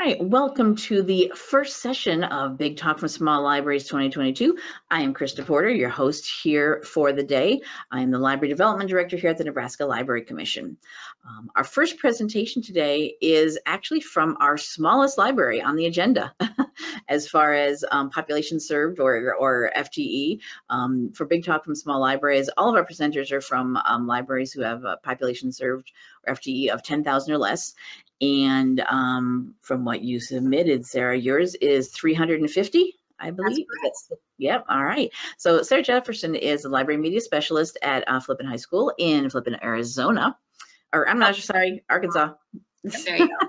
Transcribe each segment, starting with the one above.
All right, welcome to the first session of Big Talk from Small Libraries 2022. I am Krista Porter, your host here for the day. I am the Library Development Director here at the Nebraska Library Commission. Um, our first presentation today is actually from our smallest library on the agenda as far as um, population served or, or FTE. Um, for Big Talk from Small Libraries, all of our presenters are from um, libraries who have a population served or FTE of 10,000 or less. And um, from what you submitted, Sarah, yours is 350, I believe. That's Yep, all right. So Sarah Jefferson is a library media specialist at uh, Flippin High School in Flippin, Arizona. Or I'm not sorry, Arkansas. There you go.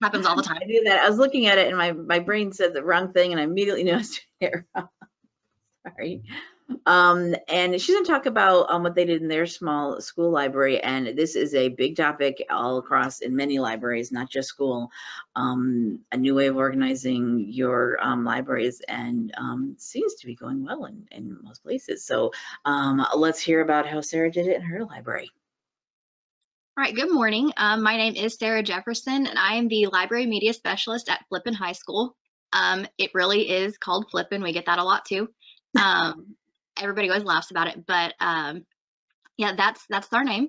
Happens all the time. I knew that. I was looking at it and my, my brain said the wrong thing and I immediately noticed it. Sorry. Um, and she's going to talk about um, what they did in their small school library. And this is a big topic all across in many libraries, not just school. Um, a new way of organizing your um, libraries and um, seems to be going well in, in most places. So um, let's hear about how Sarah did it in her library. All right, good morning. My name is Sarah Jefferson, and I am the library media specialist at Flippin High School. It really is called Flippin. We get that a lot too. Um, everybody always laughs about it, but um, yeah, that's that's our name.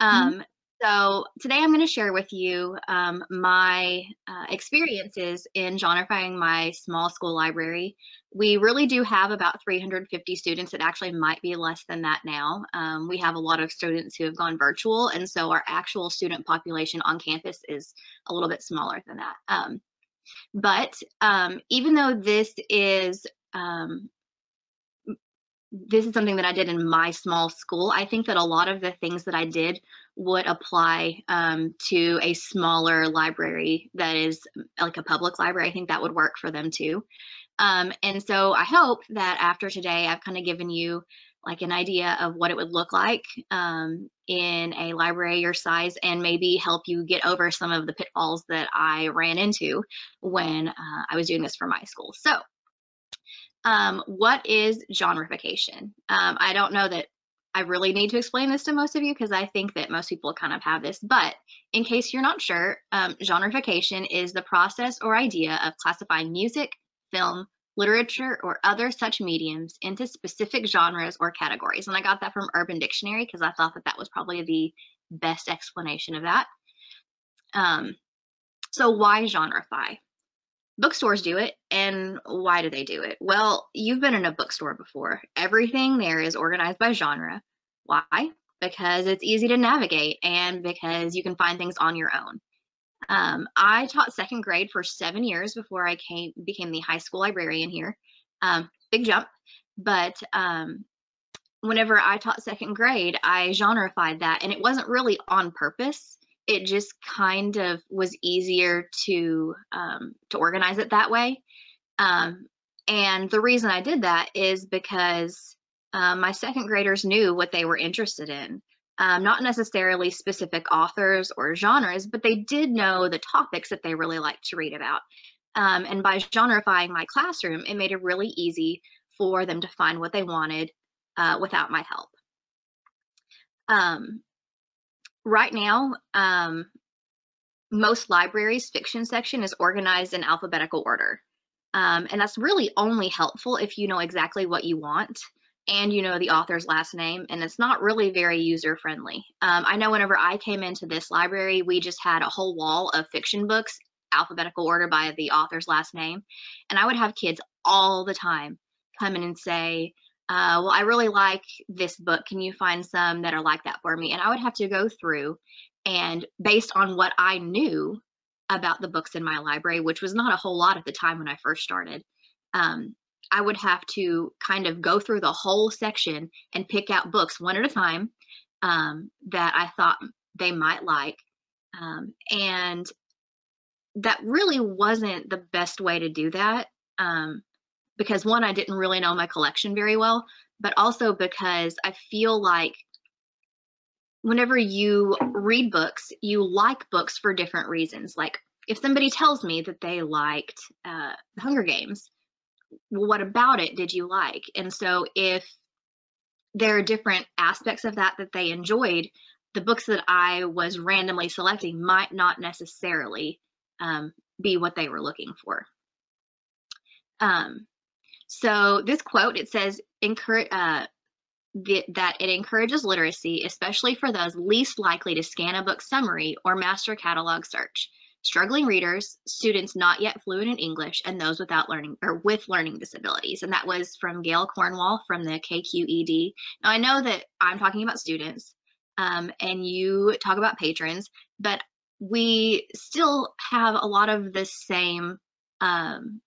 Um, mm-hmm. So today I'm going to share with you um, my uh, experiences in genrifying my small school library. We really do have about 350 students. It actually might be less than that now. Um, we have a lot of students who have gone virtual, and so our actual student population on campus is a little bit smaller than that. Um, but um, even though this is um, this is something that I did in my small school. I think that a lot of the things that I did would apply um, to a smaller library that is like a public library. I think that would work for them too. Um, and so I hope that after today, I've kind of given you like an idea of what it would look like um, in a library your size and maybe help you get over some of the pitfalls that I ran into when uh, I was doing this for my school. So um, what is genreification? Um, I don't know that I really need to explain this to most of you because I think that most people kind of have this, but in case you're not sure, um, genreification is the process or idea of classifying music, film, literature, or other such mediums into specific genres or categories. And I got that from Urban Dictionary because I thought that that was probably the best explanation of that. Um, so why genreify? Bookstores do it and why do they do it? Well you've been in a bookstore before. Everything there is organized by genre. Why? Because it's easy to navigate and because you can find things on your own. Um, i taught second grade for seven years before i came became the high school librarian here. Um, big jump. But um, whenever i taught second grade i genreified that and it wasn't really on purpose it just kind of was easier to um, to organize it that way. Um, and the reason I did that is because uh, my second graders knew what they were interested in. Um, not necessarily specific authors or genres, but they did know the topics that they really liked to read about. Um, and by genreifying my classroom, it made it really easy for them to find what they wanted uh, without my help. Um, right now, um, most libraries' fiction section is organized in alphabetical order. Um, and that's really only helpful if you know exactly what you want and you know the author's last name, and it's not really very user friendly. Um, I know whenever I came into this library, we just had a whole wall of fiction books, alphabetical order by the author's last name, and I would have kids all the time come in and say, uh, well, I really like this book. Can you find some that are like that for me? And I would have to go through and based on what I knew about the books in my library, which was not a whole lot at the time when I first started, um, I would have to kind of go through the whole section and pick out books one at a time um, that I thought they might like. Um, and that really wasn't the best way to do that. Um, because one, I didn't really know my collection very well, but also because I feel like whenever you read books, you like books for different reasons. Like if somebody tells me that they liked uh, The Hunger Games, well, what about it did you like? And so if there are different aspects of that that they enjoyed, the books that I was randomly selecting might not necessarily um, be what they were looking for. Um, so this quote, it says, encourage, uh, the, that it encourages literacy, especially for those least likely to scan a book summary or master catalog search. Struggling readers, students not yet fluent in English, and those without learning or with learning disabilities. And that was from Gail Cornwall from the KQED. Now I know that I'm talking about students, um, and you talk about patrons, but we still have a lot of the same um,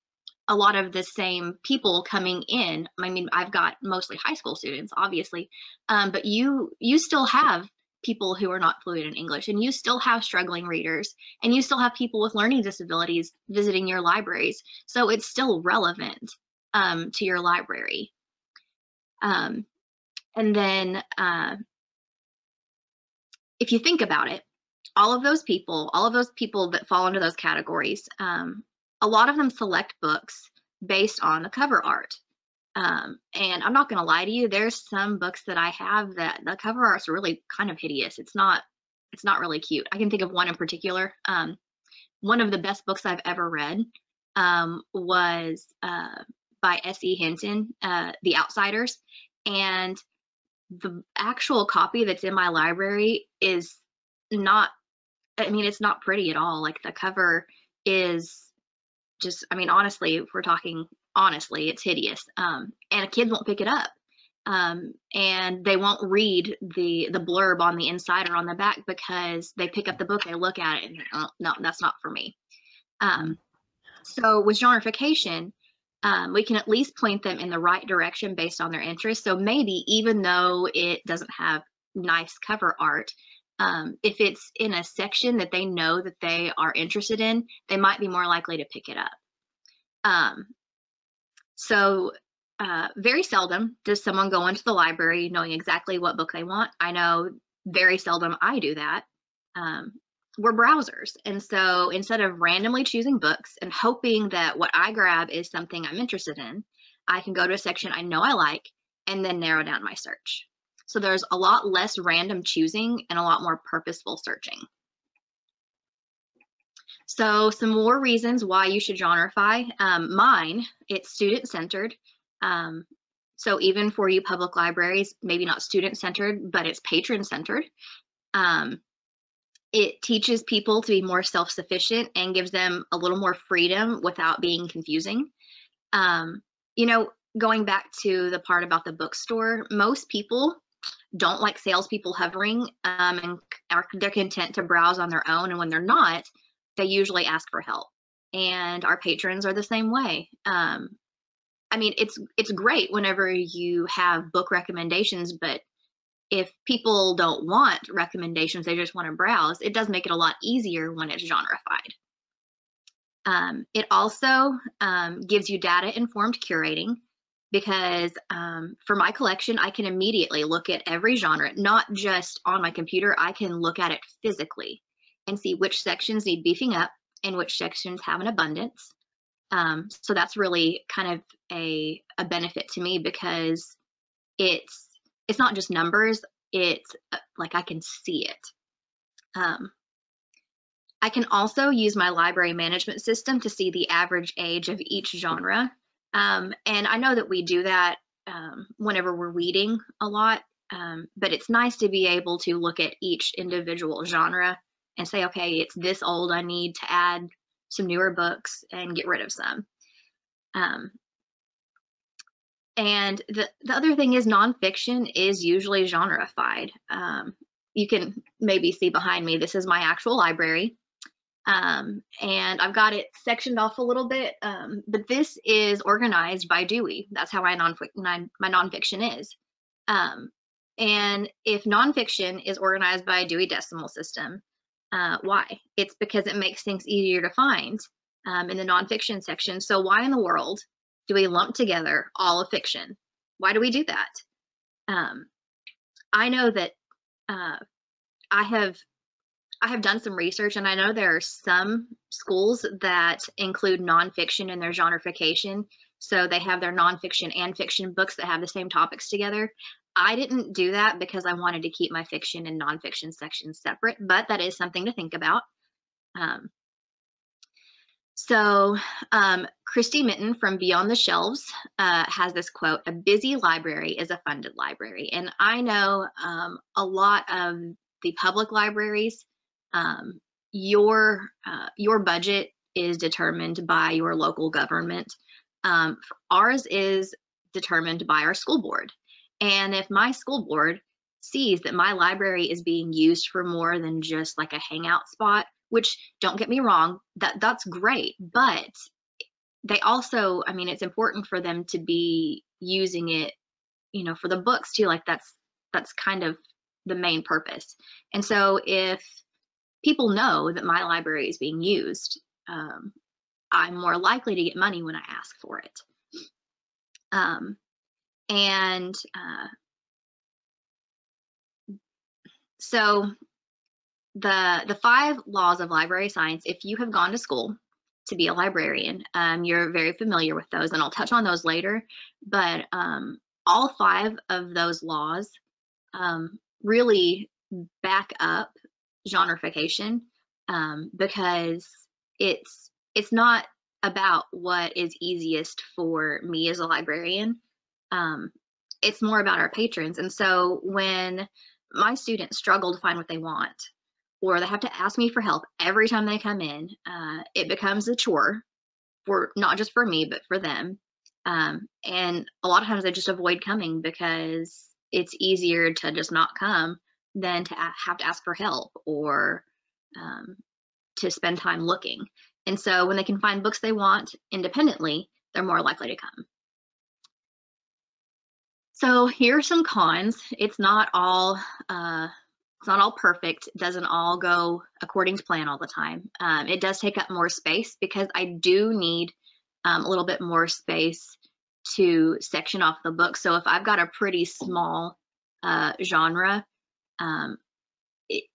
a lot of the same people coming in. I mean, I've got mostly high school students, obviously, um, but you you still have people who are not fluent in English, and you still have struggling readers, and you still have people with learning disabilities visiting your libraries. So it's still relevant um, to your library. Um, and then, uh, if you think about it, all of those people, all of those people that fall into those categories, um, a lot of them select books based on the cover art. Um, and I'm not going to lie to you, there's some books that I have that the cover art's really kind of hideous. It's not, it's not really cute. I can think of one in particular. Um, one of the best books I've ever read um, was uh, by S.E. Hinton, uh, The Outsiders. And the actual copy that's in my library is not, I mean, it's not pretty at all. Like the cover is just, I mean, honestly, if we're talking honestly, it's hideous. Um, and kids won't pick it up. Um, and they won't read the the blurb on the inside or on the back because they pick up the book, they look at it, and oh, no, that's not for me. Um, so with genreification, um, we can at least point them in the right direction based on their interests. So maybe even though it doesn't have nice cover art, um, if it's in a section that they know that they are interested in, they might be more likely to pick it up. Um, so uh, very seldom does someone go into the library knowing exactly what book they want. I know very seldom I do that. Um, we're browsers. And so instead of randomly choosing books and hoping that what I grab is something I'm interested in, I can go to a section I know I like and then narrow down my search. So there's a lot less random choosing and a lot more purposeful searching. So some more reasons why you should genreify. Um, mine, it's student-centered. Um, so even for you public libraries, maybe not student-centered, but it's patron-centered. Um, it teaches people to be more self-sufficient and gives them a little more freedom without being confusing. Um, you know, going back to the part about the bookstore, most people don't like salespeople hovering um, and are they're content to browse on their own. And when they're not, they usually ask for help. And our patrons are the same way. Um, I mean, it's it's great whenever you have book recommendations, but if people don't want recommendations, they just want to browse, it does make it a lot easier when it's genreified. Um, it also um, gives you data informed curating because um, for my collection, I can immediately look at every genre, not just on my computer, I can look at it physically and see which sections need beefing up and which sections have an abundance. Um, so that's really kind of a, a benefit to me because it's it's not just numbers, it's uh, like I can see it. Um, I can also use my library management system to see the average age of each genre. Um, and I know that we do that um, whenever we're reading a lot, um, but it's nice to be able to look at each individual genre and say, okay, it's this old, I need to add some newer books and get rid of some. Um, and the, the other thing is nonfiction is usually genreified. Um, you can maybe see behind me, this is my actual library. Um, and I've got it sectioned off a little bit, um, but this is organized by Dewey. That's how my, non my, my nonfiction is. Um, and if nonfiction is organized by Dewey Decimal System, uh, why? It's because it makes things easier to find um, in the nonfiction section. So why in the world do we lump together all of fiction? Why do we do that? Um, I know that uh, I have I have done some research and I know there are some schools that include nonfiction in their genreification. So they have their nonfiction and fiction books that have the same topics together. I didn't do that because I wanted to keep my fiction and nonfiction sections separate, but that is something to think about. Um, So, um, Christy Mitten from Beyond the Shelves uh, has this quote A busy library is a funded library. And I know um, a lot of the public libraries, um, your, uh, your budget is determined by your local government. Um, ours is determined by our school board. And if my school board sees that my library is being used for more than just like a hangout spot, which don't get me wrong, that that's great, but they also, I mean, it's important for them to be using it, you know, for the books too. Like that's that's kind of the main purpose. And so if people know that my library is being used, um, I'm more likely to get money when I ask for it. Um, and uh, so the the five laws of library science, if you have gone to school to be a librarian, um, you're very familiar with those, and I'll touch on those later. But um, all five of those laws um, really back up genreification um, because it's it's not about what is easiest for me as a librarian. Um, it's more about our patrons. And so when my students struggle to find what they want, or they have to ask me for help every time they come in, uh, it becomes a chore for not just for me, but for them. Um, and a lot of times they just avoid coming because it's easier to just not come than to have to ask for help or um, to spend time looking. And so when they can find books they want independently, they're more likely to come. So here are some cons. It's not all uh, it's not all perfect. It doesn't all go according to plan all the time. Um, it does take up more space because I do need um, a little bit more space to section off the book. So if I've got a pretty small uh, genre, um, it,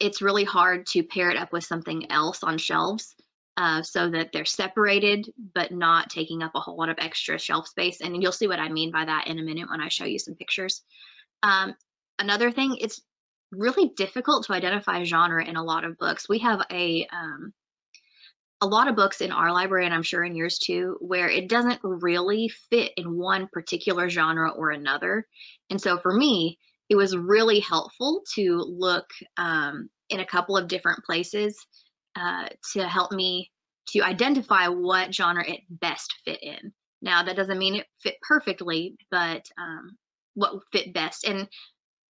it's really hard to pair it up with something else on shelves uh, so that they're separated but not taking up a whole lot of extra shelf space. And you'll see what I mean by that in a minute when I show you some pictures. Um, another thing, it's really difficult to identify genre in a lot of books. We have a um, a lot of books in our library, and I'm sure in yours too, where it doesn't really fit in one particular genre or another. And so for me, it was really helpful to look um, in a couple of different places uh, to help me to identify what genre it best fit in. Now, that doesn't mean it fit perfectly, but um, what fit best. And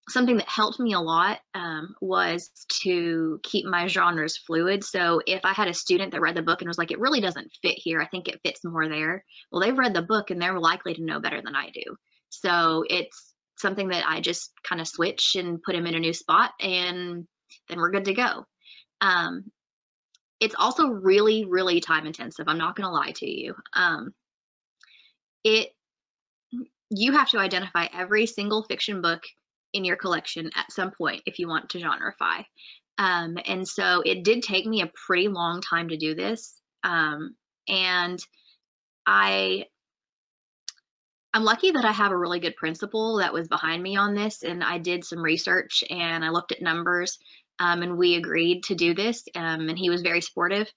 something that helped me a lot um, was to keep my genres fluid. So if I had a student that read the book and was like, it really doesn't fit here, I think it fits more there. Well, they've read the book and they're likely to know better than I do. So it's something that I just kind of switch and put them in a new spot and then we're good to go. Um, it's also really, really time intensive. I'm not going to lie to you. Um, it you have to identify every single fiction book in your collection at some point if you want to genreify. Um, and so it did take me a pretty long time to do this. Um, and I I'm lucky that I have a really good principal that was behind me on this and I did some research and I looked at numbers um, and we agreed to do this, um, and he was very supportive.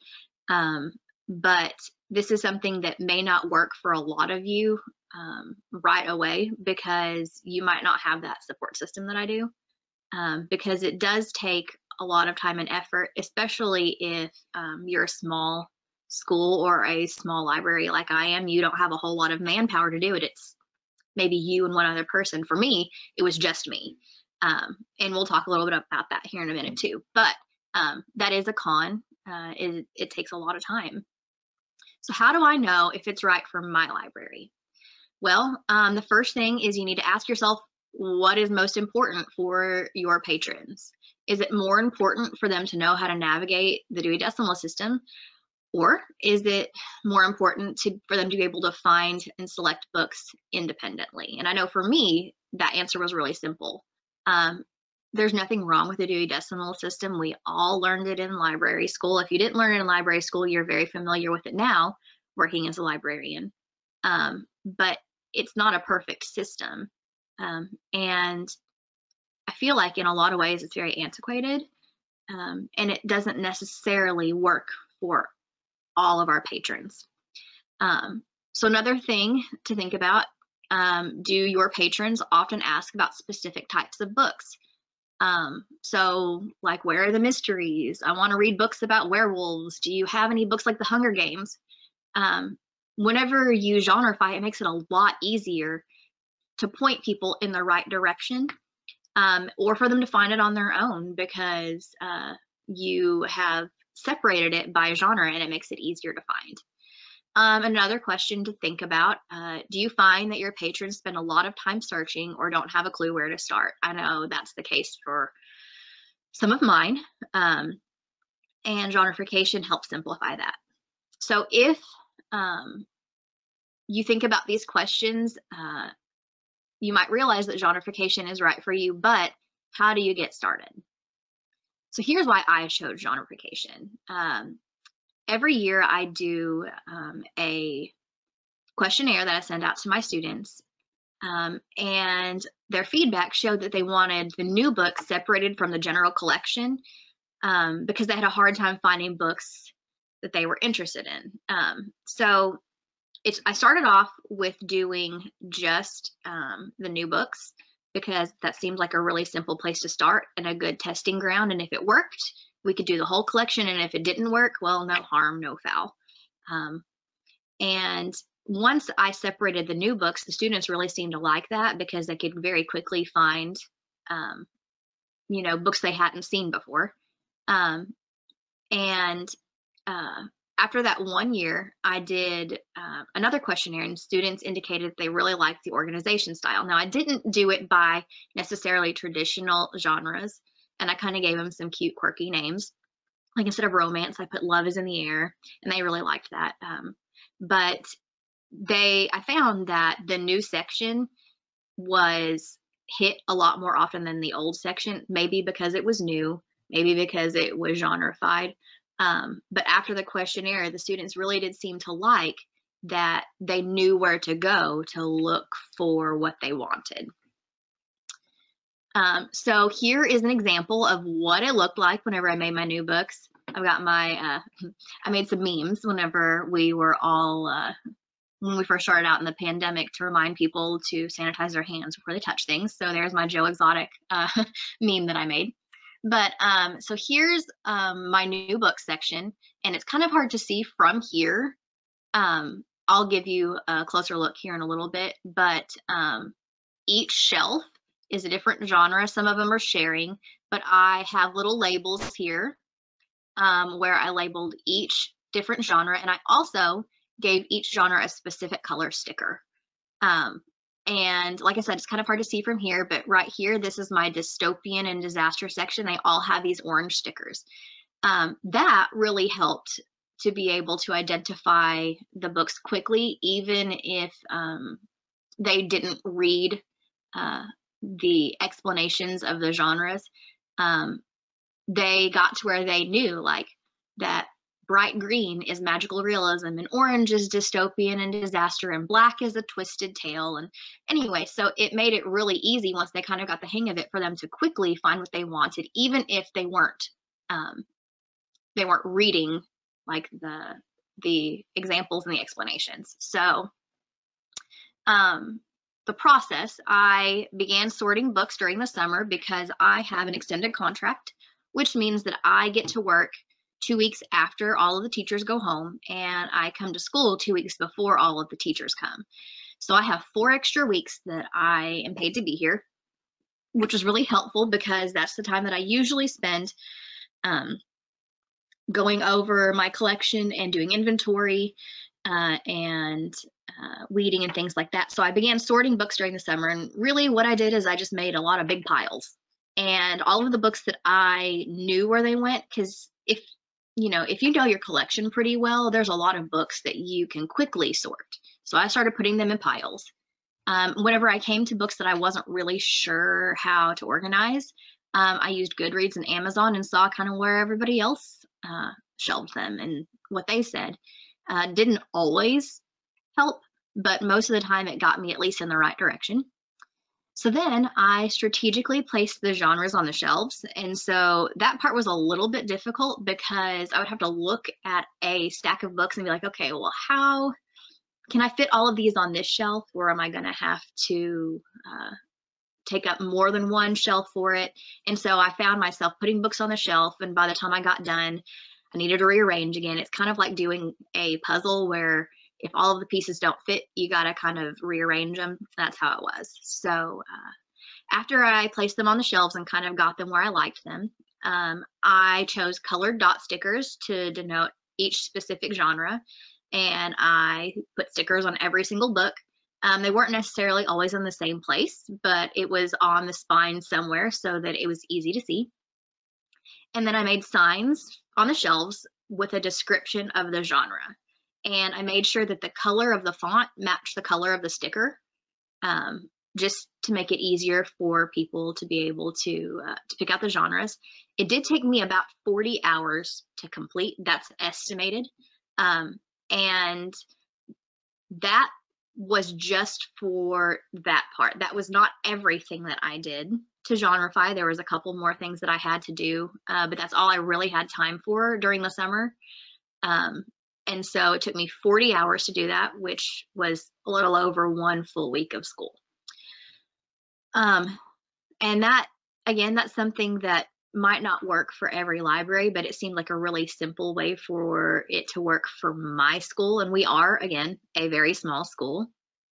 Um, but this is something that may not work for a lot of you um, right away because you might not have that support system that I do. Um, because it does take a lot of time and effort, especially if um, you're a small school or a small library like I am. You don't have a whole lot of manpower to do it. It's maybe you and one other person. For me, it was just me. Um, and we'll talk a little bit about that here in a minute too. But um, that is a con. Uh, it, it takes a lot of time. So how do I know if it's right for my library? Well, um, the first thing is you need to ask yourself what is most important for your patrons. Is it more important for them to know how to navigate the Dewey Decimal System, or is it more important to, for them to be able to find and select books independently? And I know for me, that answer was really simple. Um, there's nothing wrong with the Dewey Decimal System. We all learned it in library school. If you didn't learn it in library school, you're very familiar with it now, working as a librarian. Um, but it's not a perfect system. Um, and I feel like in a lot of ways it's very antiquated um, and it doesn't necessarily work for all of our patrons. Um, so another thing to think about, um, do your patrons often ask about specific types of books? Um, so like, where are the mysteries? I want to read books about werewolves. Do you have any books like the Hunger Games? Um, whenever you genreify, it makes it a lot easier to point people in the right direction um, or for them to find it on their own because uh, you have separated it by genre and it makes it easier to find. Um, another question to think about, uh, do you find that your patrons spend a lot of time searching or don't have a clue where to start? I know that's the case for some of mine, um, and genreification helps simplify that. So if um, you think about these questions, uh, you might realize that genreification is right for you, but how do you get started? So here's why I chose genreification. Um, every year I do um, a questionnaire that I send out to my students, um, and their feedback showed that they wanted the new books separated from the general collection um, because they had a hard time finding books that they were interested in. Um, so I started off with doing just um, the new books because that seemed like a really simple place to start and a good testing ground. And if it worked, we could do the whole collection. And if it didn't work, well, no harm, no foul. Um, and once I separated the new books, the students really seemed to like that because they could very quickly find, um, you know, books they hadn't seen before. Um, and uh, after that one year, I did uh, another questionnaire, and students indicated they really liked the organization style. Now, I didn't do it by necessarily traditional genres, and I kind of gave them some cute, quirky names. Like instead of romance, I put love is in the air, and they really liked that. Um, but they, I found that the new section was hit a lot more often than the old section, maybe because it was new, maybe because it was genreified. Um, but after the questionnaire, the students really did seem to like that they knew where to go to look for what they wanted. Um, so here is an example of what it looked like whenever I made my new books. I've got my, uh, I made some memes whenever we were all, uh, when we first started out in the pandemic to remind people to sanitize their hands before they touch things. So there's my Joe Exotic uh, meme that I made. But um, so here's um, my new book section, and it's kind of hard to see from here. Um, I'll give you a closer look here in a little bit, but um, each shelf is a different genre. Some of them are sharing, but I have little labels here um, where I labeled each different genre, and I also gave each genre a specific color sticker. Um, and like I said, it's kind of hard to see from here, but right here, this is my dystopian and disaster section. They all have these orange stickers. Um, that really helped to be able to identify the books quickly, even if um, they didn't read uh, the explanations of the genres. Um, they got to where they knew like that bright green is magical realism and orange is dystopian and disaster and black is a twisted tale and anyway so it made it really easy once they kind of got the hang of it for them to quickly find what they wanted even if they weren't um, they weren't reading like the the examples and the explanations. So um, the process i began sorting books during the summer because i have an extended contract which means that i get to work two weeks after all of the teachers go home, and I come to school two weeks before all of the teachers come. So I have four extra weeks that I am paid to be here, which is really helpful because that's the time that I usually spend um, going over my collection and doing inventory uh, and uh, weeding and things like that. So I began sorting books during the summer, and really what I did is I just made a lot of big piles. And all of the books that I knew where they went, because if you know, if you know your collection pretty well, there's a lot of books that you can quickly sort. So I started putting them in piles. Um, whenever I came to books that I wasn't really sure how to organize, um, I used Goodreads and Amazon and saw kind of where everybody else uh, shelved them and what they said. Uh, didn't always help, but most of the time it got me at least in the right direction. So then I strategically placed the genres on the shelves. And so that part was a little bit difficult because I would have to look at a stack of books and be like, okay, well, how can I fit all of these on this shelf or am I going to have to uh, take up more than one shelf for it? And so I found myself putting books on the shelf. And by the time I got done, I needed to rearrange again. It's kind of like doing a puzzle where if all of the pieces don't fit, you got to kind of rearrange them. That's how it was. So uh, after I placed them on the shelves and kind of got them where I liked them, um, I chose colored dot stickers to denote each specific genre. And I put stickers on every single book. Um, they weren't necessarily always in the same place, but it was on the spine somewhere so that it was easy to see. And then I made signs on the shelves with a description of the genre and I made sure that the color of the font matched the color of the sticker, um, just to make it easier for people to be able to uh, to pick out the genres. It did take me about 40 hours to complete. That's estimated, um, and that was just for that part. That was not everything that I did to genreify. There was a couple more things that I had to do, uh, but that's all I really had time for during the summer. Um, and so it took me 40 hours to do that, which was a little over one full week of school. Um, and that, again, that's something that might not work for every library, but it seemed like a really simple way for it to work for my school. And we are, again, a very small school,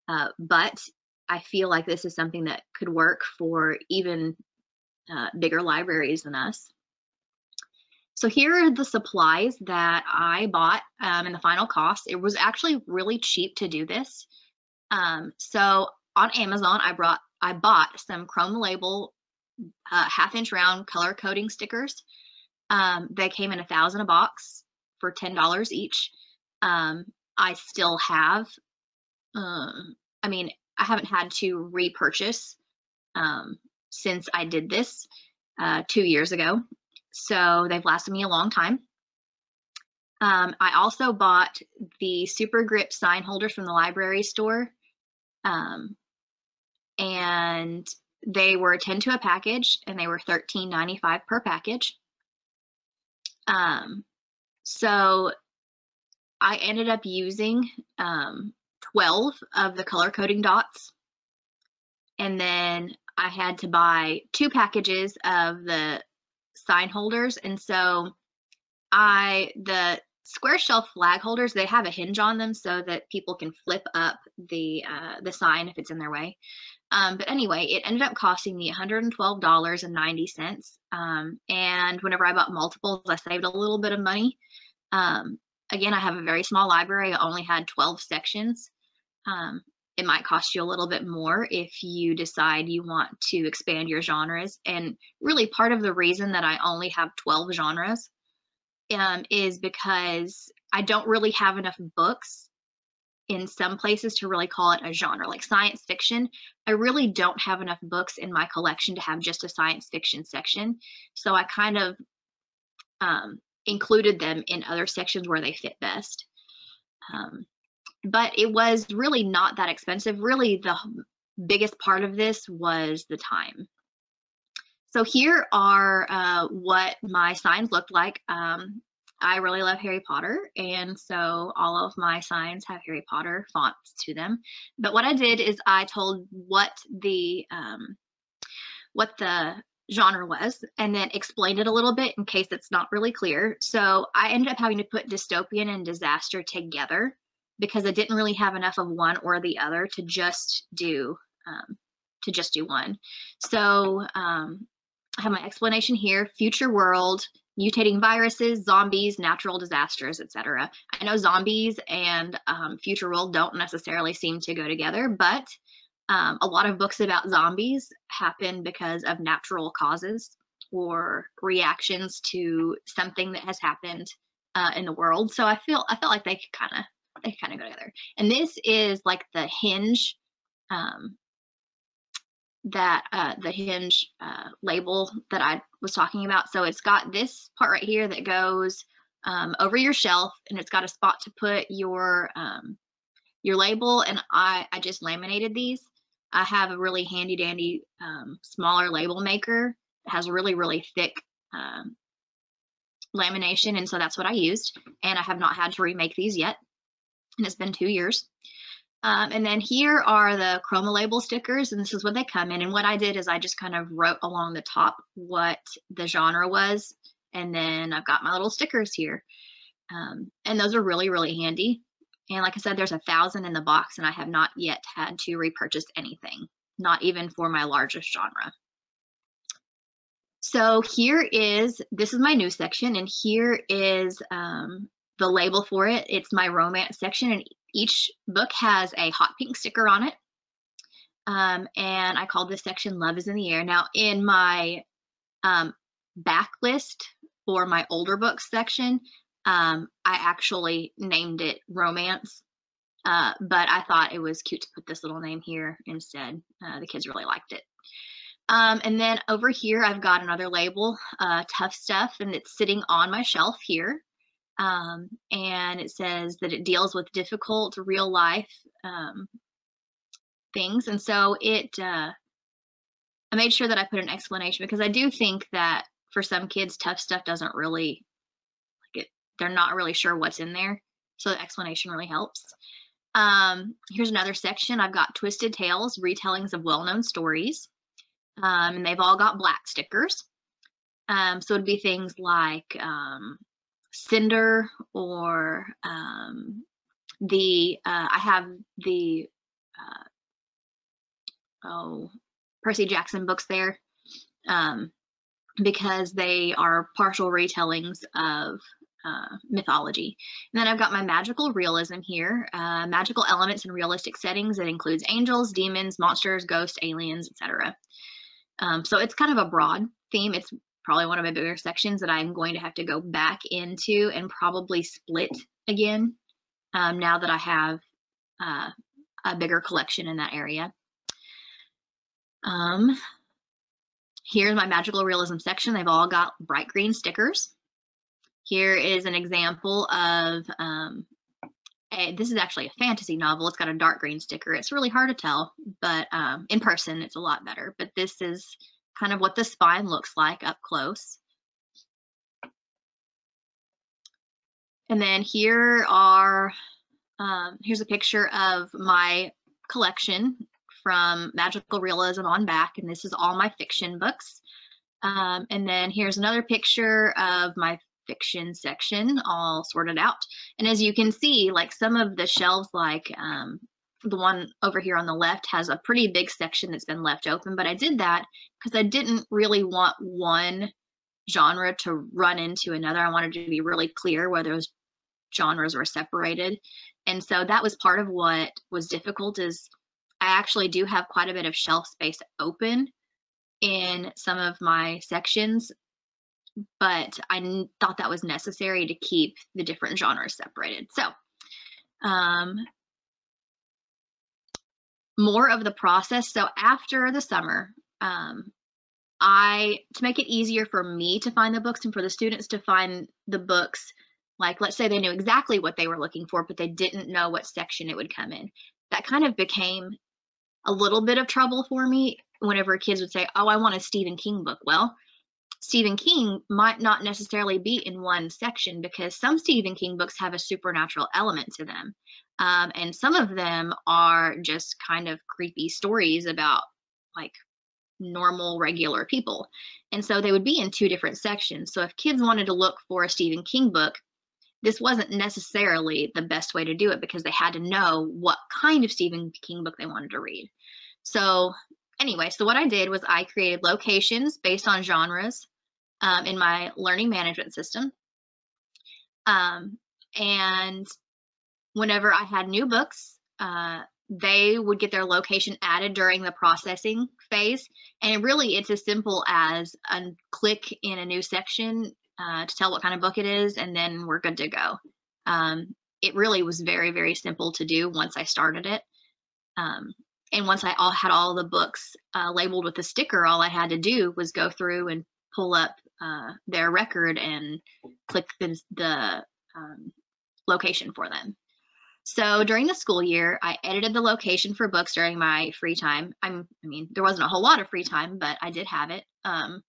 uh, but I feel like this is something that could work for even uh, bigger libraries than us. So here are the supplies that I bought um, in the final cost. It was actually really cheap to do this. Um, so on Amazon, I brought I bought some chroma label uh, half inch round color coding stickers. Um, they came in a thousand a box for ten dollars each. Um, I still have. Um, I mean, I haven't had to repurchase um, since I did this uh, two years ago. So they've lasted me a long time. Um, I also bought the Super Grip sign holders from the library store. Um, and they were 10 to a package and they were $13.95 per package. Um, so I ended up using um, 12 of the color coding dots. And then I had to buy two packages of the sign holders. And so I, the square shelf flag holders, they have a hinge on them so that people can flip up the, uh, the sign if it's in their way. Um, but anyway, it ended up costing me $112.90. Um, and whenever I bought multiples, I saved a little bit of money. Um, again, I have a very small library. I only had 12 sections. It might cost you a little bit more if you decide you want to expand your genres. And really, part of the reason that I only have 12 genres um, is because I don't really have enough books in some places to really call it a genre. Like science fiction, I really don't have enough books in my collection to have just a science fiction section. So I kind of um, included them in other sections where they fit best. Um, but it was really not that expensive. Really, the biggest part of this was the time. So here are uh, what my signs looked like. Um, I really love Harry Potter, and so all of my signs have Harry Potter fonts to them. But what I did is I told what the um, what the genre was, and then explained it a little bit in case it's not really clear. So I ended up having to put dystopian and disaster together because I didn't really have enough of one or the other to just do um, to just do one. So um, I have my explanation here: future world, mutating viruses, zombies, natural disasters, etc. I know zombies and um, future world don't necessarily seem to go together, but um, a lot of books about zombies happen because of natural causes or reactions to something that has happened uh, in the world. So I feel I felt like they could kind of they kind of go together. And this is like the hinge, um, that uh, the hinge uh, label that I was talking about. So it's got this part right here that goes um, over your shelf, and it's got a spot to put your um, your label. And I I just laminated these. I have a really handy dandy um, smaller label maker. It has really, really thick um, lamination, and so that's what I used. And I have not had to remake these yet, and it's been two years. Um, and then here are the chroma label stickers, and this is what they come in. And what I did is I just kind of wrote along the top what the genre was, and then I've got my little stickers here. Um, and those are really, really handy. And like I said, there's a thousand in the box, and I have not yet had to repurchase anything, not even for my largest genre. So here is, this is my new section, and here is um, the label for it. It's my romance section, and each book has a hot pink sticker on it. Um, and I called this section Love is in the Air. Now, in my um, backlist for my older books section, um, I actually named it Romance, uh, but I thought it was cute to put this little name here instead. Uh, the kids really liked it. Um, and then over here, I've got another label, uh, Tough Stuff, and it's sitting on my shelf here. Um, and it says that it deals with difficult real life um, things. And so it, uh, I made sure that I put an explanation because I do think that for some kids, tough stuff doesn't really, like it, they're not really sure what's in there. So the explanation really helps. Um, here's another section. I've got Twisted Tales, retellings of well-known stories. Um, and they've all got black stickers. Um, so it'd be things like um, Cinder or um, the uh, I have the uh, oh Percy Jackson books there um, because they are partial retellings of uh, mythology. And then I've got my magical realism here, uh, magical elements in realistic settings. that includes angels, demons, monsters, ghosts, aliens, etc. Um, so it's kind of a broad theme. It's probably one of my bigger sections that I'm going to have to go back into and probably split again um, now that I have uh, a bigger collection in that area. Um, here's my magical realism section. They've all got bright green stickers. Here is an example of, um, a, this is actually a fantasy novel. It's got a dark green sticker. It's really hard to tell, but um, in person it's a lot better. But this is kind of what the spine looks like up close. And then here are, um, here's a picture of my collection from Magical Realism on back, and this is all my fiction books. Um, and then here's another picture of my fiction section all sorted out. And as you can see, like some of the shelves, like um, the one over here on the left has a pretty big section that's been left open, but I did that because I didn't really want one genre to run into another. I wanted to be really clear where those genres were separated. And so that was part of what was difficult is I actually do have quite a bit of shelf space open in some of my sections, but I thought that was necessary to keep the different genres separated. So um, more of the process. So after the summer, um, I to make it easier for me to find the books and for the students to find the books, like let's say they knew exactly what they were looking for, but they didn't know what section it would come in. That kind of became a little bit of trouble for me whenever kids would say, "Oh, I want a Stephen King book." Well, Stephen King might not necessarily be in one section because some Stephen King books have a supernatural element to them. Um, and some of them are just kind of creepy stories about like normal, regular people. And so they would be in two different sections. So if kids wanted to look for a Stephen King book, this wasn't necessarily the best way to do it because they had to know what kind of Stephen King book they wanted to read. So anyway, so what I did was I created locations based on genres um, in my learning management system. Um, and whenever I had new books, uh, they would get their location added during the processing phase. And really, it's as simple as a click in a new section uh, to tell what kind of book it is, and then we're good to go. Um, it really was very, very simple to do once I started it. Um, and once I all had all the books uh, labeled with a sticker, all I had to do was go through and pull up uh, their record and click the, the um, location for them. So during the school year, I edited the location for books during my free time. I'm, I mean, there wasn't a whole lot of free time, but I did have it. Um,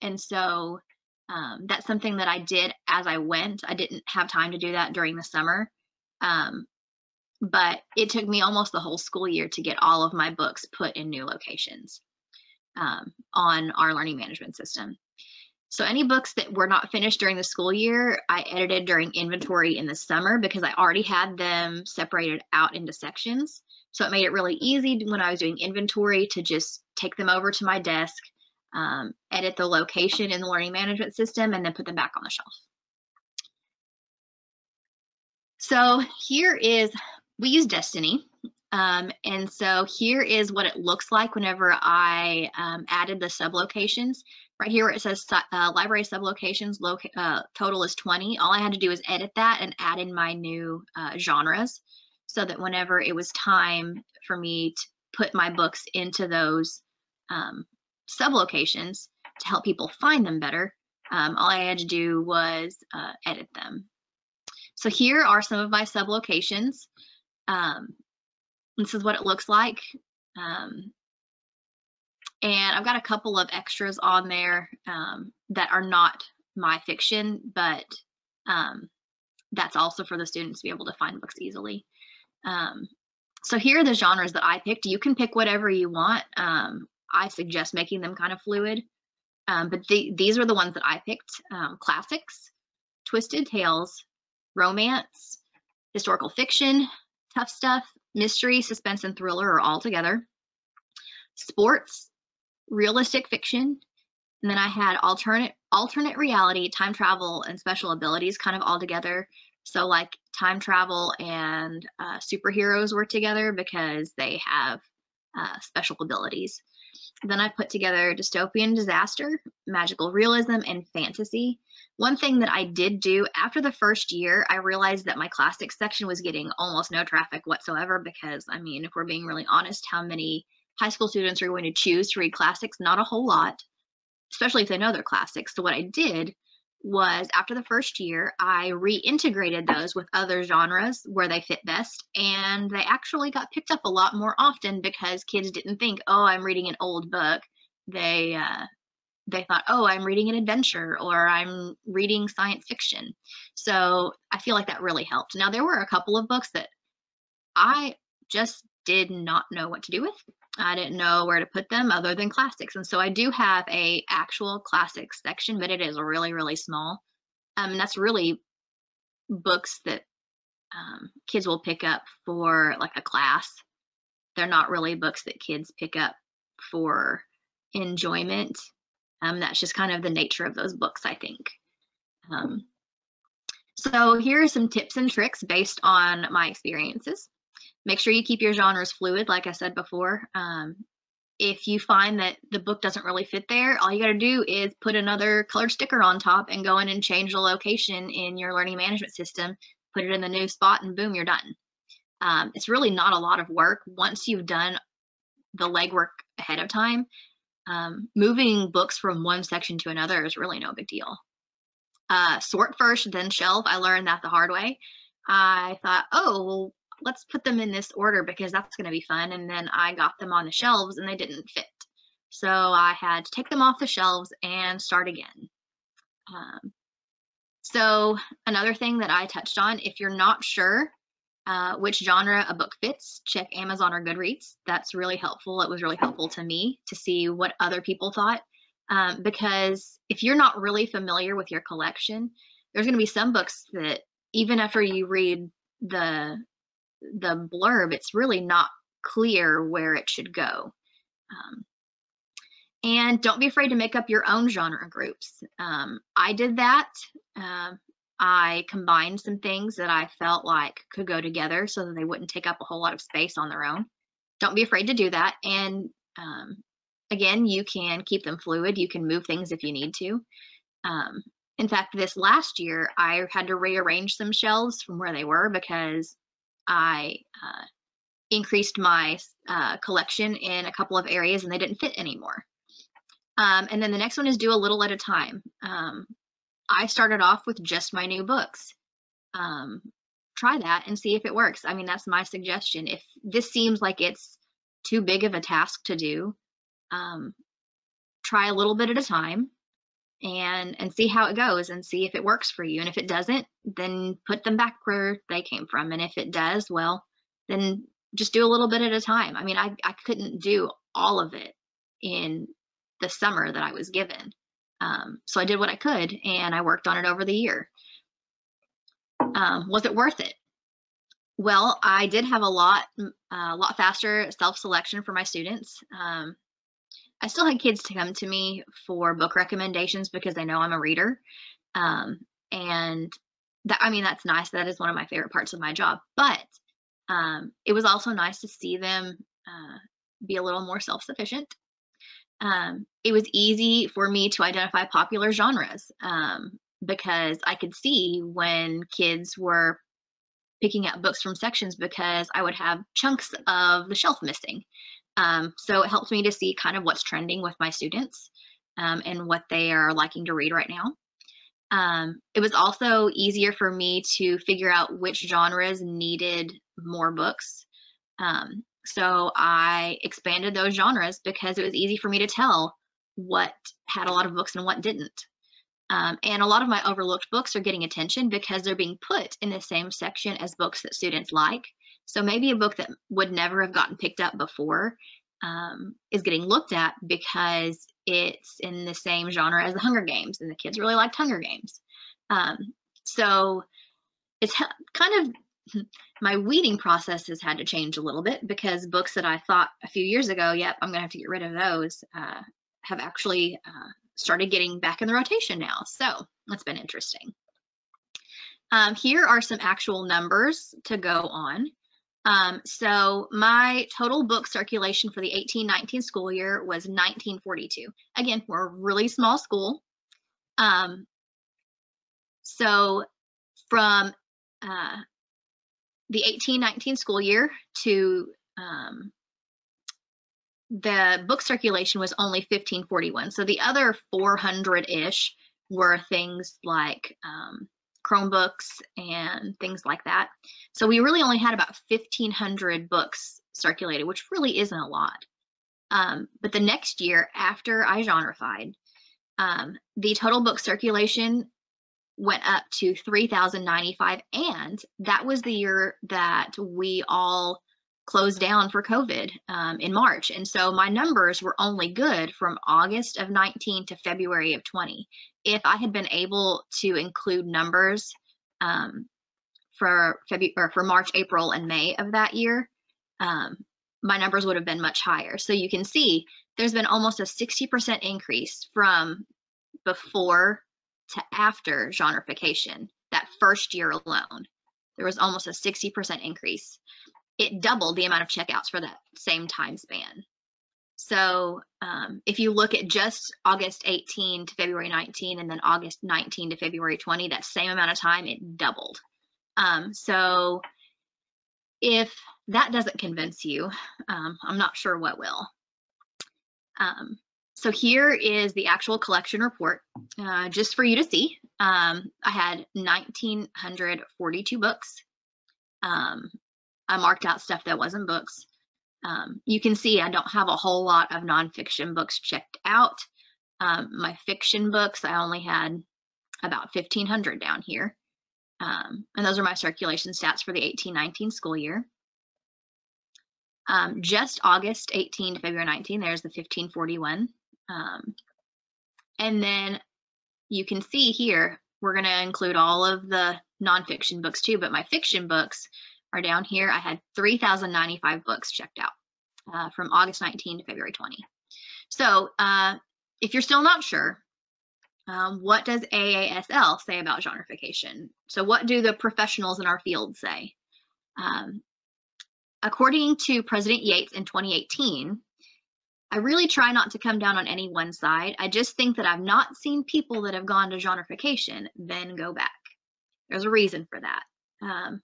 and so um, that's something that I did as I went. I didn't have time to do that during the summer. Um, but it took me almost the whole school year to get all of my books put in new locations um, on our learning management system. So any books that were not finished during the school year, I edited during inventory in the summer because I already had them separated out into sections. So it made it really easy when I was doing inventory to just take them over to my desk, um, edit the location in the learning management system, and then put them back on the shelf. So here is, we use Destiny. Um, and so here is what it looks like whenever I um, added the sublocations. Right here it says uh, library sublocations, uh, total is 20. All I had to do is edit that and add in my new uh, genres so that whenever it was time for me to put my books into those um, sublocations to help people find them better, um, all I had to do was uh, edit them. So here are some of my sublocations. Um, this is what it looks like. Um, and I've got a couple of extras on there um, that are not my fiction, but um, that's also for the students to be able to find books easily. Um, so here are the genres that I picked. You can pick whatever you want. Um, I suggest making them kind of fluid, but the, these are the ones that I picked. Classics, twisted tales, romance, historical fiction, tough stuff, mystery, suspense, and thriller are all together. Sports, realistic fiction, and then I had alternate alternate reality, time travel, and special abilities kind of all together. So like time travel and uh, superheroes were together because they have uh, special abilities. Then I put together dystopian disaster, magical realism, and fantasy. One thing that I did do after the first year, I realized that my classics section was getting almost no traffic whatsoever because, I mean, if we're being really honest, how many high school students are going to choose to read classics? Not a whole lot, especially if they know they're classics. So what I did was after the first year, I reintegrated those with other genres where they fit best, and they actually got picked up a lot more often because kids didn't think, "Oh, I'm reading an old book." They uh, they thought, "Oh, I'm reading an adventure," or "I'm reading science fiction." So I feel like that really helped. Now there were a couple of books that I just did not know what to do with. I didn't know where to put them other than classics. And so I do have a actual classics section, but it is really, really small. Um, and that's really books that um, kids will pick up for like a class. They're not really books that kids pick up for enjoyment. Um, that's just kind of the nature of those books, I think. Um, so here are some tips and tricks based on my experiences. Make sure you keep your genres fluid, like I said before. Um, if you find that the book doesn't really fit there, all you got to do is put another colored sticker on top and go in and change the location in your learning management system, put it in the new spot, and boom, you're done. Um, it's really not a lot of work once you've done the legwork ahead of time. Um, moving books from one section to another is really no big deal. Uh, sort first, then shelf. I learned that the hard way. I thought, oh, well, let's put them in this order because that's going to be fun. And then I got them on the shelves and they didn't fit. So I had to take them off the shelves and start again. Um, so another thing that I touched on, if you're not sure uh, which genre a book fits, check Amazon or Goodreads. That's really helpful. It was really helpful to me to see what other people thought. Um, because if you're not really familiar with your collection, there's going to be some books that even after you read the the blurb, it's really not clear where it should go. Um, and don't be afraid to make up your own genre groups. Um, I did that. Uh, I combined some things that I felt like could go together so that they wouldn't take up a whole lot of space on their own. Don't be afraid to do that. And um, again, you can keep them fluid. You can move things if you need to. Um, in fact, this last year, I had to rearrange some shelves from where they were because I uh, increased my uh, collection in a couple of areas and they didn't fit anymore. Um, and then the next one is do a little at a time. Um, I started off with just my new books. Um, try that and see if it works. I mean, that's my suggestion. If this seems like it's too big of a task to do, um, try a little bit at a time and and see how it goes and see if it works for you. And if it doesn't then put them back where they came from. And if it does well then just do a little bit at a time. I mean i, I couldn't do all of it in the summer that i was given. Um, so i did what i could and i worked on it over the year. Um, was it worth it? Well i did have a lot a lot faster self-selection for my students. Um, I still had kids to come to me for book recommendations because they know I'm a reader. Um, and that, I mean, that's nice. That is one of my favorite parts of my job. But um, it was also nice to see them uh, be a little more self sufficient. Um, it was easy for me to identify popular genres um, because I could see when kids were picking out books from sections because I would have chunks of the shelf missing. Um, so it helps me to see kind of what's trending with my students um, and what they are liking to read right now. Um, it was also easier for me to figure out which genres needed more books. Um, so I expanded those genres because it was easy for me to tell what had a lot of books and what didn't. Um, and a lot of my overlooked books are getting attention because they're being put in the same section as books that students like. So maybe a book that would never have gotten picked up before um, is getting looked at because it's in the same genre as the Hunger Games, and the kids really liked Hunger Games. Um, so it's kind of my weeding process has had to change a little bit because books that I thought a few years ago, yep, I'm gonna have to get rid of those, uh, have actually uh, started getting back in the rotation now. So that's been interesting. Um, here are some actual numbers to go on. Um, so my total book circulation for the 1819 school year was 1942. Again, we're a really small school. Um, so from uh, the 1819 school year to um, the book circulation was only 1541. So the other 400-ish were things like um, Chromebooks and things like that. So we really only had about 1,500 books circulated, which really isn't a lot. Um, but the next year, after I genrefied, um, the total book circulation went up to 3,095, and that was the year that we all closed down for COVID um, in March. And so my numbers were only good from August of 19 to February of 20. If I had been able to include numbers um, for February or for March, April, and May of that year, um, my numbers would have been much higher. So you can see there's been almost a 60% increase from before to after genreification, that first year alone. There was almost a 60% increase it doubled the amount of checkouts for that same time span. So um, if you look at just August 18 to February 19 and then August 19 to February 20, that same amount of time, it doubled. Um, so if that doesn't convince you, um, I'm not sure what will. Um, so here is the actual collection report, uh, just for you to see. Um, I had 1,942 books. I marked out stuff that wasn't books. Um, you can see I don't have a whole lot of nonfiction books checked out. Um, my fiction books, I only had about 1,500 down here. Um, and those are my circulation stats for the 1819 school year. Um, just August 18 to February 19, there's the 1541. Um, and then you can see here, we're going to include all of the nonfiction books too, but my fiction books, are down here. I had 3,095 books checked out uh, from August 19 to February 20. So uh, if you're still not sure, um, what does AASL say about genreification? So what do the professionals in our field say? Um, according to President Yates in 2018, I really try not to come down on any one side. I just think that I've not seen people that have gone to genreification then go back. There's a reason for that. Um,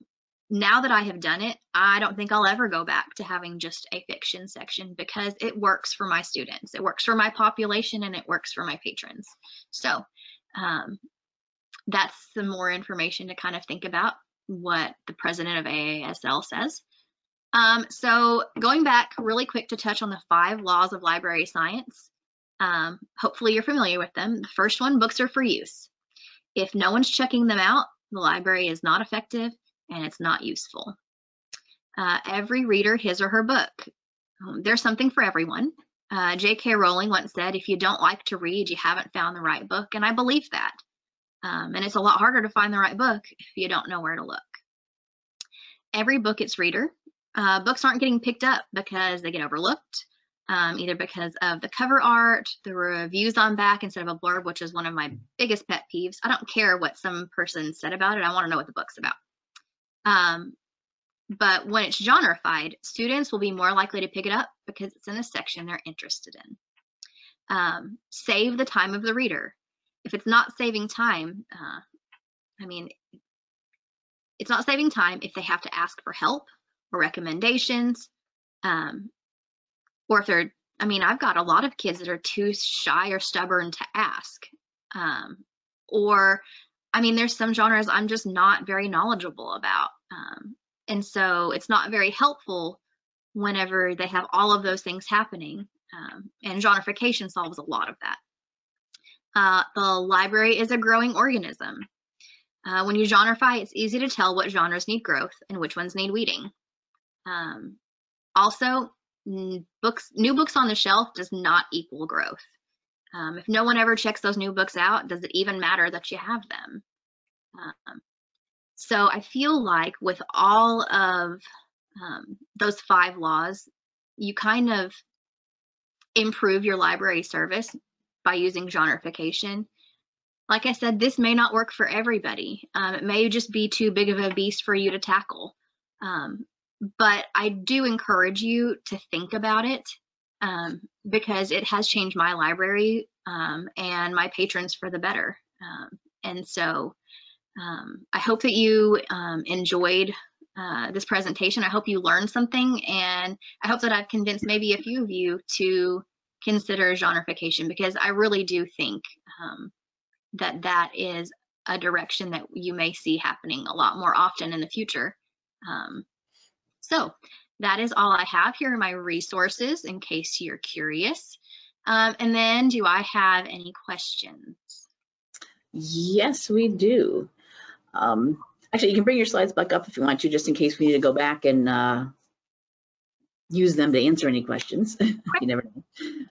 now that I have done it, I don't think I'll ever go back to having just a fiction section because it works for my students, it works for my population, and it works for my patrons. So um, that's some more information to kind of think about. what the president of AASL says. Um, so going back really quick to touch on the five laws of library science. Um, hopefully you're familiar with them. The first one, books are for use. If no one's checking them out, the library is not effective and it's not useful. Uh, every reader his or her book. Um, there's something for everyone. Uh, J.K. Rowling once said, if you don't like to read, you haven't found the right book. And I believe that. Um, and it's a lot harder to find the right book if you don't know where to look. Every book its reader. Uh, books aren't getting picked up because they get overlooked, um, either because of the cover art, the reviews on back instead of a blurb, which is one of my biggest pet peeves. I don't care what some person said about it. I want to know what the book's about. Um, but when it's genreified, students will be more likely to pick it up because it's in a section they're interested in. Um, save the time of the reader. If it's not saving time, uh, I mean, it's not saving time if they have to ask for help or recommendations, um, or if they're, I mean, I've got a lot of kids that are too shy or stubborn to ask. Um, or, I mean, there's some genres I'm just not very knowledgeable about. Um, and so it's not very helpful whenever they have all of those things happening. Um, and genreification solves a lot of that. Uh, the library is a growing organism. Uh, when you generify, it's easy to tell what genres need growth and which ones need weeding. Um, also, books, new books on the shelf does not equal growth. Um, if no one ever checks those new books out, does it even matter that you have them? Um, so I feel like with all of um, those five laws, you kind of improve your library service by using genreification. Like I said, this may not work for everybody. Um, it may just be too big of a beast for you to tackle. Um, but I do encourage you to think about it um, because it has changed my library um, and my patrons for the better. Um, and so um, I hope that you um, enjoyed uh, this presentation. I hope you learned something, and I hope that I've convinced maybe a few of you to consider genreification because I really do think um, that that is a direction that you may see happening a lot more often in the future. Um, so that is all I have. Here are my resources in case you're curious. Um, and then do I have any questions? Yes, we do. Um, actually, you can bring your slides back up if you want to, just in case we need to go back and uh, use them to answer any questions. you never know.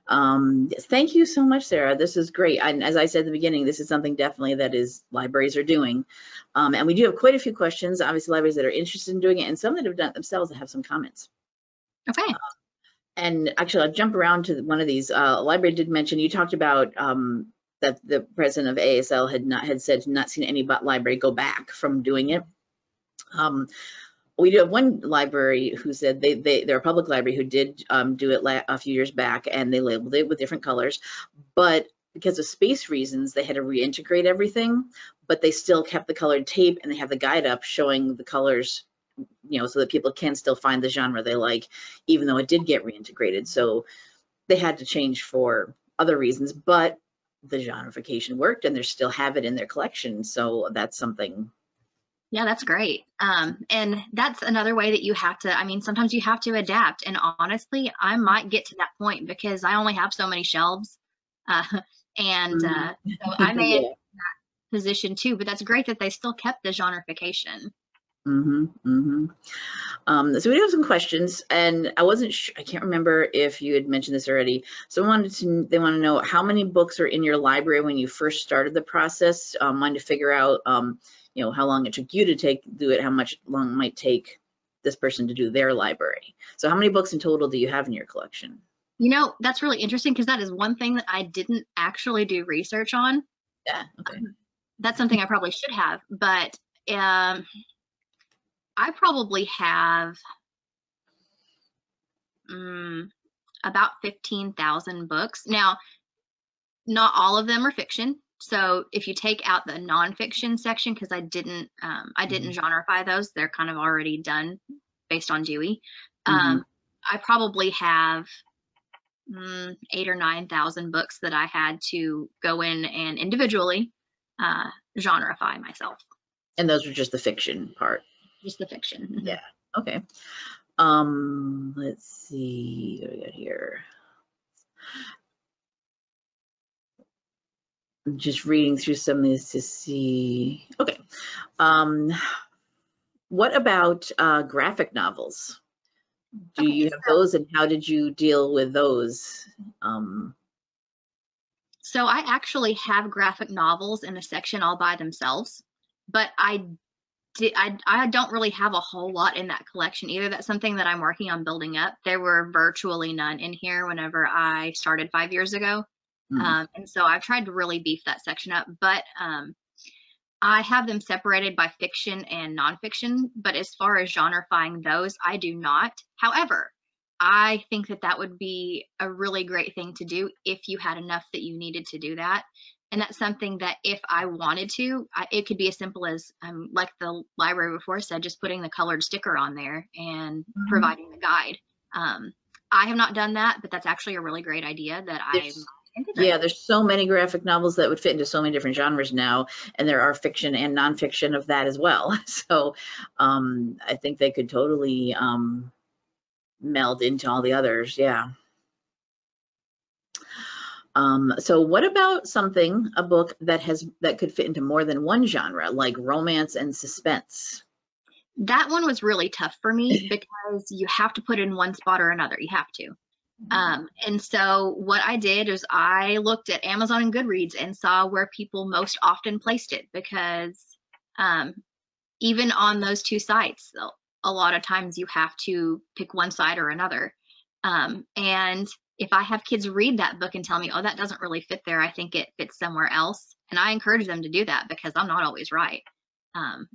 Um, yes, thank you so much, Sarah. This is great. And as I said at the beginning, this is something definitely that is libraries are doing. Um, and we do have quite a few questions, obviously libraries that are interested in doing it and some that have done it themselves that have some comments. Okay. Uh, and actually, I'll jump around to one of these. Uh, library did mention, you talked about um, that the president of ASL had not had said not seen any but library go back from doing it. Um, we do have one library who said they, they they're a public library who did um, do it a few years back and they labeled it with different colors, but because of space reasons, they had to reintegrate everything, but they still kept the colored tape and they have the guide up showing the colors, you know, so that people can still find the genre they like, even though it did get reintegrated. So they had to change for other reasons, but the genreification worked and they still have it in their collection. So that's something. Yeah, that's great. Um, and that's another way that you have to, I mean, sometimes you have to adapt. And honestly, I might get to that point because I only have so many shelves. Uh, and uh, so I may yeah. in that position too, but that's great that they still kept the genreification. Mm-hmm, mm-hmm. Um, so we do have some questions, and I wasn't sure, I can't remember if you had mentioned this already. Someone wanted to, they want to know how many books are in your library when you first started the process. Um, wanted to figure out, um, you know, how long it took you to take do it, how much long it might take this person to do their library. So how many books in total do you have in your collection? You know, that's really interesting because that is one thing that I didn't actually do research on. Yeah. Okay. Um, that's something I probably should have, but um, I probably have um, about 15,000 books. Now, not all of them are fiction. So if you take out the nonfiction section, because I didn't, um, I didn't mm-hmm. genreify those, they're kind of already done based on Dewey. Mm-hmm. Um, I probably have mm, eight or nine thousand books that I had to go in and individually uh, genreify myself. And those were just the fiction part. Just the fiction. Mhm. Yeah. Okay. Um, let's see what do we got here. I'm just reading through some of this to see. Okay. Um, what about uh, graphic novels? Do Okay, you have so- those, and how did you deal with those? Um, So I actually have graphic novels in a section all by themselves, but I I I don't really have a whole lot in that collection either. That's something that I'm working on building up. There were virtually none in here whenever I started five years ago. Mhm. Um, and so I've tried to really beef that section up, but um, I have them separated by fiction and nonfiction. But as far as genreifying those, I do not. However, I think that that would be a really great thing to do if you had enough that you needed to do that. And that's something that if I wanted to, I, it could be as simple as, um, like the library before said, just putting the colored sticker on there and Mhm. providing the guide. Um, I have not done that, but that's actually a really great idea that I Yeah, there's so many graphic novels that would fit into so many different genres now, and there are fiction and nonfiction of that as well. So um, I think they could totally um, meld into all the others. Yeah. Um, so what about something, a book that has that could fit into more than one genre, like romance and suspense? That one was really tough for me because you have to put it in one spot or another. You have to. Um, and so what I did is I looked at Amazon and Goodreads and saw where people most often placed it because um, even on those two sites, a- a lot of times you have to pick one side or another. Um, and if I have kids read that book and tell me, oh, that doesn't really fit there, I think it fits somewhere else. And I encourage them to do that because I'm not always right. Um,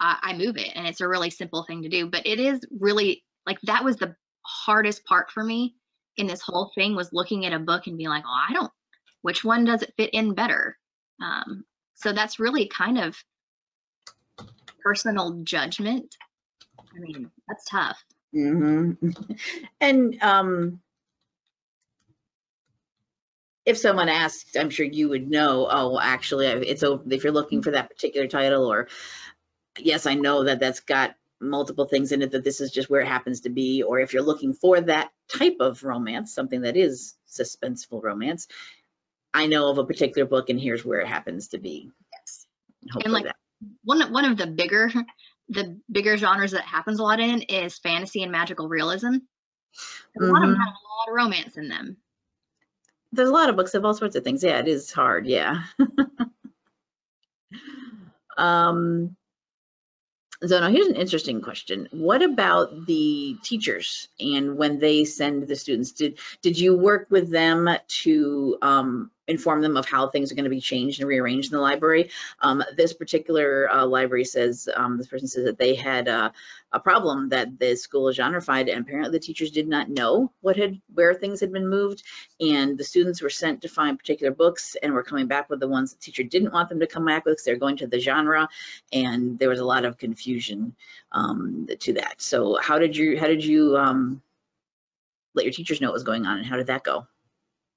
I, I move it and it's a really simple thing to do, but it is really like that was the hardest part for me in this whole thing was looking at a book and being like, oh, I don't, which one does it fit in better? Um, so that's really kind of personal judgment. I mean, that's tough. Mm-hmm. And um, if someone asked, I'm sure you would know, oh, actually, it's over, if you're looking for that particular title, or yes, I know that that's got multiple things in it, that this is just where it happens to be, or if you're looking for that type of romance, something that is suspenseful romance, I know of a particular book and here's where it happens to be. Yes. Hopefully like, that. One one of the bigger the bigger genres that happens a lot in is fantasy and magical realism. A lot of them Mhm. have a lot of romance in them. There's a lot of books of all sorts of things. Yeah, it is hard. Yeah. um, so now here's an interesting question. What about the teachers and when they send the students? Did did you work with them to um, inform them of how things are going to be changed and rearranged in the library? Um, this particular uh, library says um, this person says that they had uh, a problem that the school is genrefied and apparently the teachers did not know what had where things had been moved and the students were sent to find particular books and were coming back with the ones the teacher didn't want them to come back with because they're going to the genre and there was a lot of confusion um, to that. So how did you how did you um, let your teachers know what was going on and how did that go?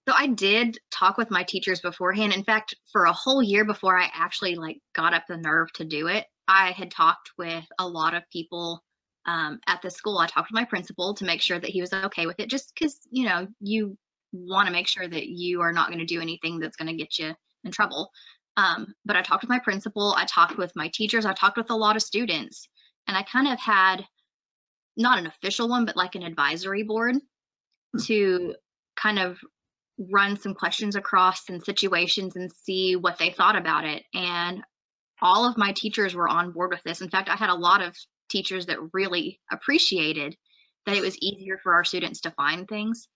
So I did talk with my teachers beforehand. In fact, for a whole year before I actually like got up the nerve to do it, I had talked with a lot of people um, at the school. I talked to my principal to make sure that he was okay with it, just because you know you want to make sure that you are not going to do anything that's going to get you in trouble. Um, but I talked with my principal. I talked with my teachers. I talked with a lot of students, and I kind of had not an official one, but like an advisory board to kind of run some questions across and situations and see what they thought about it. And all of my teachers were on board with this. In fact, I had a lot of teachers that really appreciated that it was easier for our students to find things.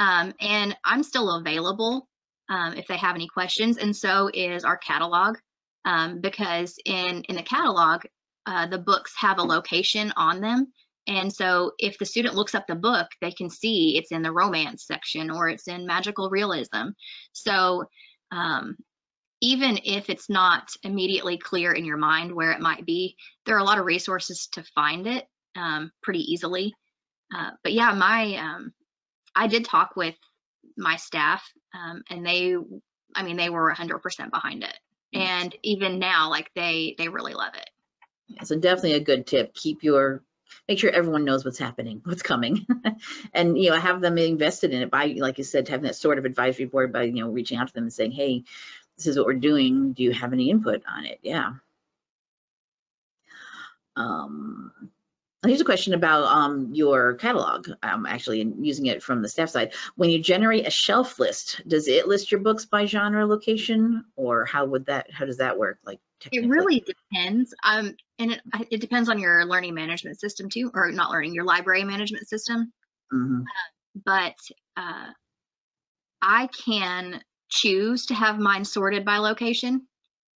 Um, and I'm still available um, if they have any questions, and so is our catalog. Um, because in in the catalog, uh, the books have a location on them, and so if the student looks up the book, they can see it's in the romance section or it's in magical realism. So um, even if it's not immediately clear in your mind where it might be, there are a lot of resources to find it um, pretty easily. Uh, but yeah, my um, I did talk with my staff, um, and they, I mean, they were 100% behind it. and even now like they they really love it Yeah, so definitely a good tip. Keep your make sure everyone knows what's happening, what's coming, and you know have them invested in it by, like you said, having that sort of advisory board by you know reaching out to them and saying, hey, this is what we're doing. Do you have any input on it? Yeah. Um, here's a question about um, your catalog, um, actually, and using it from the staff side. When you generate a shelf list, does it list your books by genre location, or how would that? How does that work? Like it really depends. Um, and it, it depends on your learning management system too, or not learning, your library management system. Mhm. But uh, I can choose to have mine sorted by location.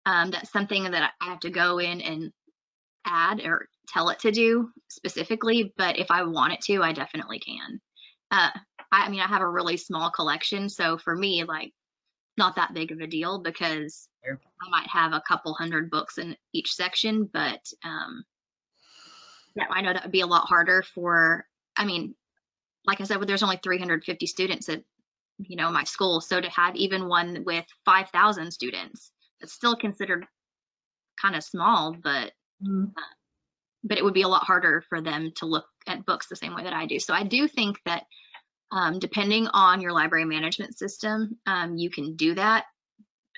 Um, that's something that I have to go in and add or tell it to do specifically. But if I want it to, I definitely can. Uh, I, I mean, I have a really small collection, so for me, like, not that big of a deal because. I might have a couple hundred books in each section, but um, yeah, I know that would be a lot harder for. I mean, like I said, there's only 350 students at you know my school, so to have even one with 5,000 students, it's still considered kind of small, but Mhm. but it would be a lot harder for them to look at books the same way that I do. So I do think that um, depending on your library management system, um, you can do that.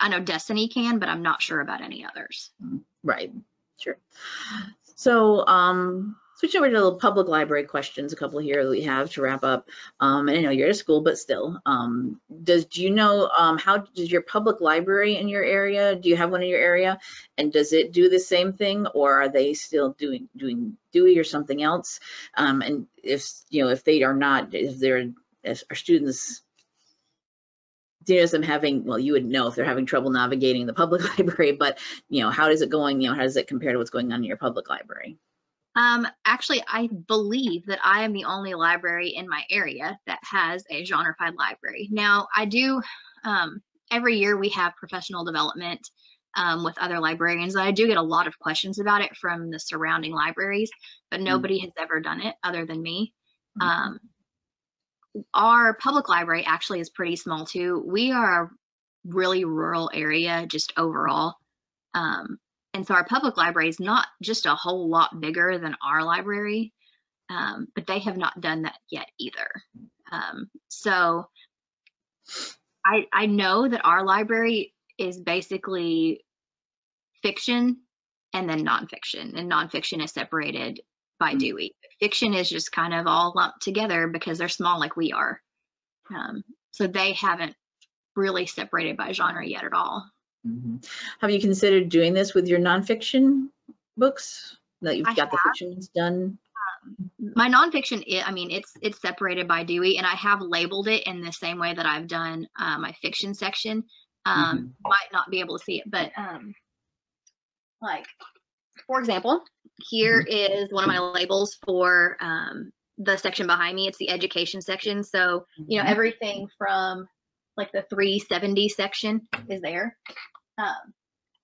I know Destiny can, but I'm not sure about any others. Right, sure. So, um, switching over to the public library questions, a couple here that we have to wrap up. Um, and I know you're at school, but still, um, does, do you know, um, how does your public library in your area, do you have one in your area? And does it do the same thing or are they still doing, doing Dewey or something else? Um, and if, you know, if they are not, if they're, if students do you know them having, well, you would know if they're having trouble navigating the public library, but you know, how is it going? You know, how does it compare to what's going on in your public library? Um, actually, I believe that I am the only library in my area that has a genrefied library. Now, I do, um, every year we have professional development um, with other librarians. I do get a lot of questions about it from the surrounding libraries, but nobody has ever done it other than me. Mhm. Um, our public library actually is pretty small too. We are a really rural area just overall. Um, and so our public library is not just a whole lot bigger than our library, um, but they have not done that yet either. Um, so I, I know that our library is basically fiction and then nonfiction, and nonfiction is separated by Mm. Dewey. Fiction is just kind of all lumped together because they're small like we are. Um, so they haven't really separated by genre yet at all. Mhm. Have you considered doing this with your nonfiction books? That you've I got the fictions done? my nonfiction i i mean it's it's separated by dewey and i have labeled it in the same way that i've done uh, my fiction section um might not be able to see it but um like for example here is one of my labels for um the section behind me. It's the education section. So you know Mhm. everything from like the 370 section is there. Um,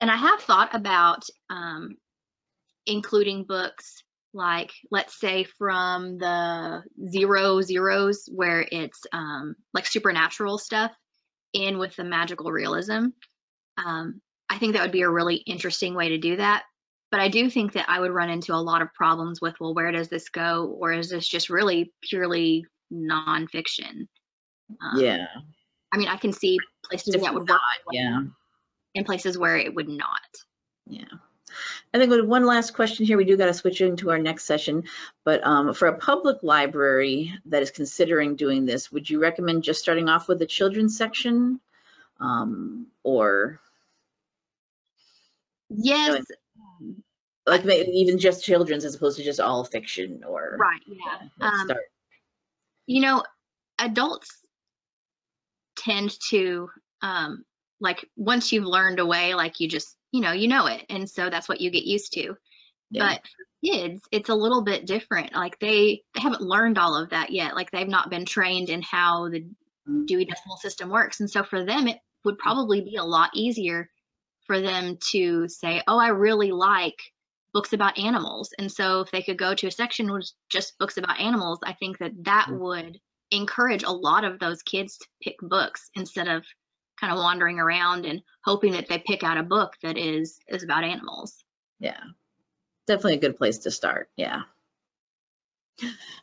and i have thought about um, including books like let's say from the zero zeros where it's um, like supernatural stuff in with the magical realism. Um, i think that would be a really interesting way to do that but i do think that i would run into a lot of problems with well where does this go or is this just really purely nonfiction um, Yeah, i mean i can see places that would work yeah. and places where it would not Yeah. I think with one last question here, we do got to switch into our next session. But um, for a public library that is considering doing this, would you recommend just starting off with the children's section? Um, or yes like maybe even just children's as opposed to just all fiction or right yeah let's um, start. you know adults tend to um like once you've learned a way like you just you know you know it and so that's what you get used to Yeah. but for kids it's a little bit different like they they haven't learned all of that yet like they've not been trained in how the Mm. dewey decimal system works and so for them it would probably be a lot easier for them to say oh i really like books about animals and so if they could go to a section with just books about animals i think that that Mm. would encourage a lot of those kids to pick books instead of kind of wandering around and hoping that they pick out a book that is is about animals. Yeah, definitely a good place to start. Yeah.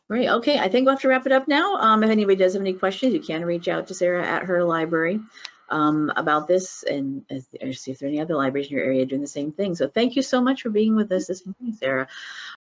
Right. Okay. I think we'll have to wrap it up now. Um, if anybody does have any questions, you can reach out to Sarah at her library um, about this and see if there are any other libraries in your area doing the same thing. So thank you so much for being with us this morning, Sarah.